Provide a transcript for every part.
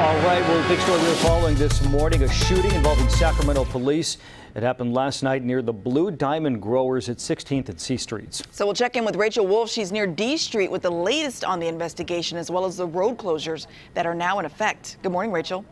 All right, well, big story we're following this morning a shooting involving Sacramento police. It happened last night near the Blue Diamond Growers at 16th and C Streets. So we'll check in with Rachel Wolf. She's near D Street with the latest on the investigation as well as the road closures that are now in effect. Good morning, Rachel.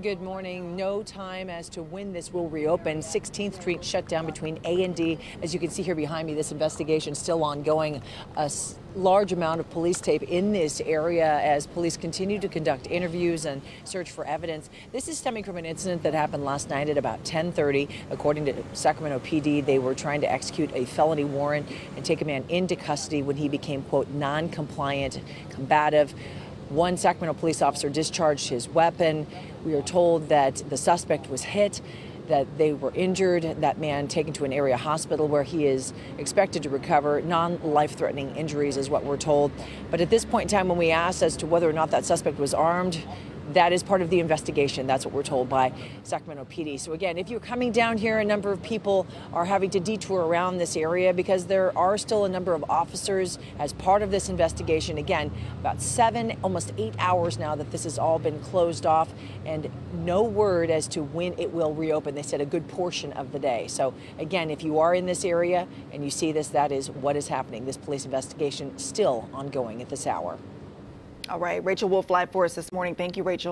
Good morning. No time as to when this will reopen. 16th Street shut down between A and D. As you can see here behind me, this investigation still ongoing. A large amount of police tape in this area as police continue to conduct interviews and search for evidence. This is stemming from an incident that happened last night at about 10:30. According to Sacramento PD, they were trying to execute a felony warrant and take a man into custody when he became quote non-compliant, combative. One Sacramento police officer discharged his weapon. We are told that the suspect was hit, that they were injured, that man taken to an area hospital where he is expected to recover. Non life threatening injuries is what we're told. But at this point in time, when we asked as to whether or not that suspect was armed, that is part of the investigation. That's what we're told by Sacramento PD. So again, if you're coming down here, a number of people are having to detour around this area because there are still a number of officers as part of this investigation. Again, about seven, almost eight hours now that this has all been closed off and no word as to when it will reopen. They said a good portion of the day. So again, if you are in this area and you see this, that is what is happening. This police investigation still ongoing at this hour. All right, Rachel Wolf live for us this morning. Thank you, Rachel.